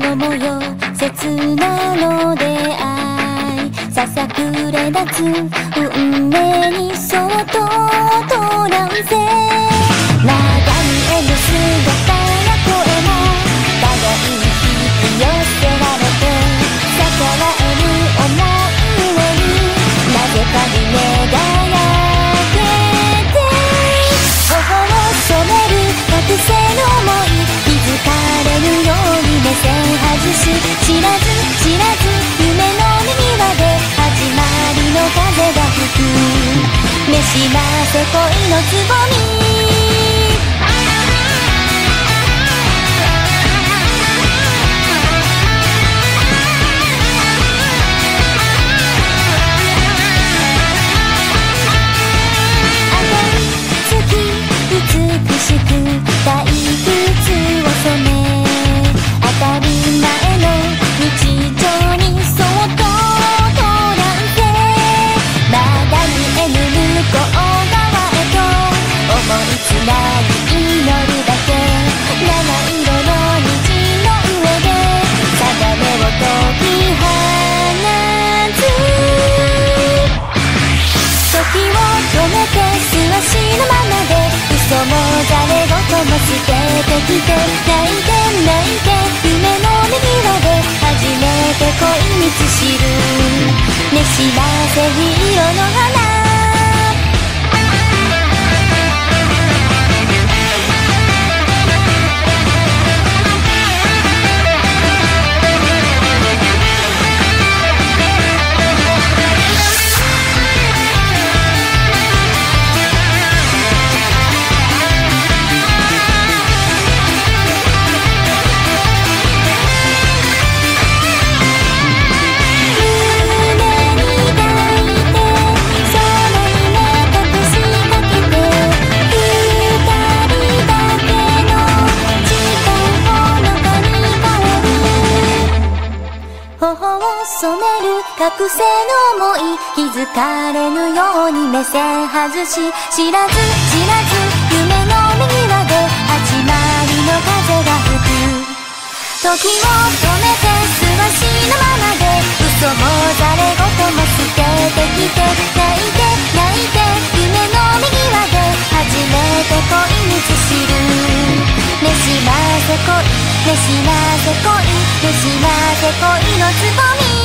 心模様切なの出会い。ささくれ立つ運命にそっととらんせ。しませ恋のつぼみ赤い月美し止めて素足のままで嘘もざれ言も捨ててきて泣いて泣いて夢の右輪で初めて恋に知るねしませ色の花染める覚醒の想い気づかれぬように目線外し知らず知らず夢の右輪で始まりの風が吹く時を止めて素足のままで嘘もざれ言も捨ててきて泣いて泣いて夢の右輪で初めて恋に知るねしませ恋ねしませ恋ねしませ恋のつぼみ